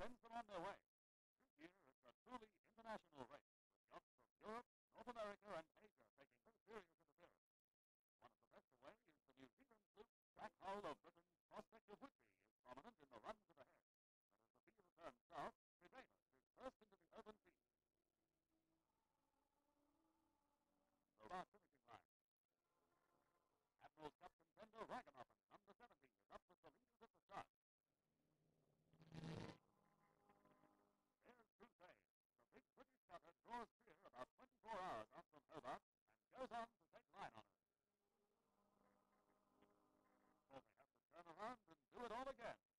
sends them on their way. This year it's a truly international race, with yachts from Europe, North America, and Asia taking no serious interference. One of the best away is the New Zealand sloop Jack Hull of Britain's Whitby runs of the home and take mine on her. So they have to turn around and do it all again.